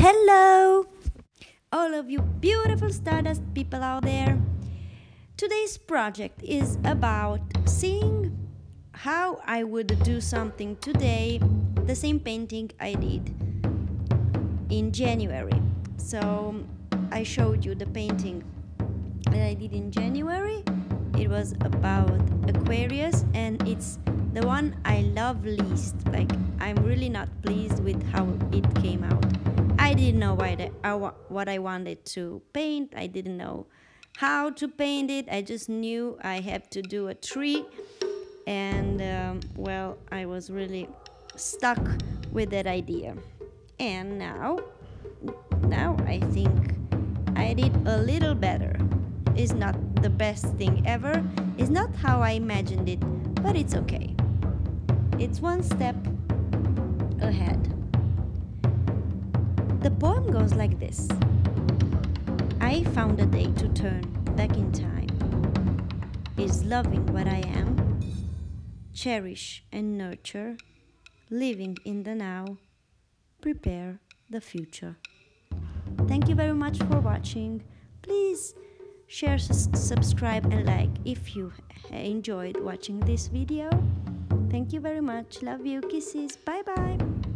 Hello, all of you beautiful Stardust people out there. Today's project is about seeing how I would do something today, the same painting I did in January. So I showed you the painting that I did in January. It was about Aquarius and it's the one I love least. Like I'm really not pleased with how it came out. I didn't know what I, what I wanted to paint. I didn't know how to paint it. I just knew I had to do a tree, and um, well, I was really stuck with that idea. And now, now I think I did a little better. It's not the best thing ever. It's not how I imagined it, but it's okay. It's one step poem goes like this I found a day to turn back in time. Is loving what I am, cherish and nurture, living in the now, prepare the future. Thank you very much for watching. Please share, subscribe, and like if you enjoyed watching this video. Thank you very much. Love you. Kisses. Bye bye.